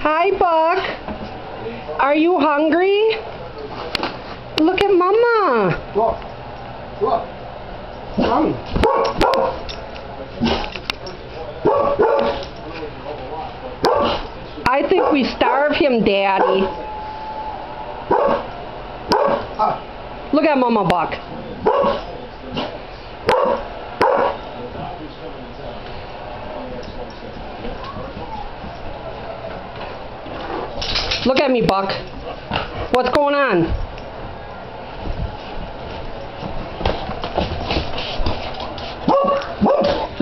Hi, Buck. Are you hungry? Look at Mama. Look. Look. I think we starve him, Daddy. Look at Mama Buck. Look at me, Buck. What's going on? Up, up,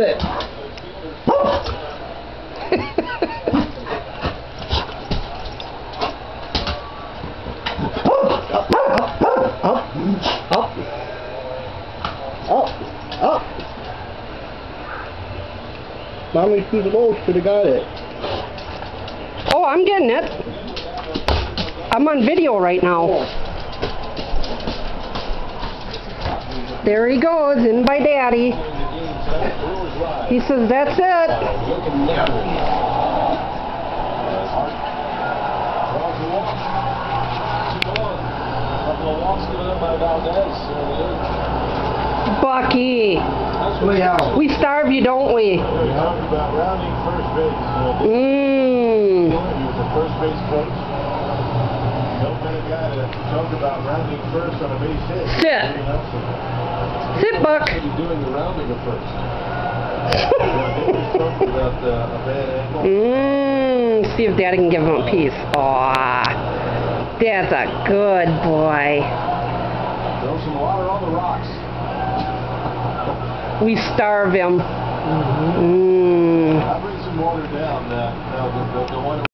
up, up, up. Mommy threw the ball, should have got it. oh, I'm getting it. I'm on video right now. There he goes, in by Daddy. He says, that's it. Bucky, we starve you, don't we? talked about rounding first base. Mmm. He was the first base coach. No better guy to talk about rounding first on a base hit. Sit. Sit, Buck. Doing the rounding of first. I think we talked about uh, a. Mmm. See if Daddy can give him a piece. Aw. Dad's a good boy. Throw some water on the rocks. We starve him. Mmm. I'll bring some water down. Uh, now, the, the,